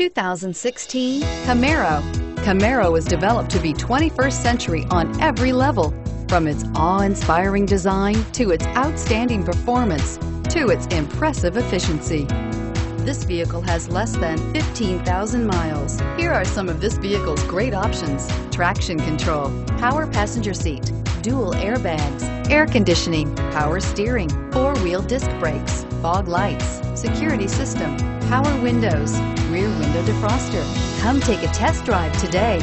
2016 Camaro. Camaro was developed to be 21st century on every level, from its awe-inspiring design to its outstanding performance to its impressive efficiency. This vehicle has less than 15,000 miles. Here are some of this vehicle's great options. Traction control, power passenger seat, dual airbags, air conditioning, power steering, four-wheel disc brakes, fog lights, security system, power windows, rear window defroster. Come take a test drive today.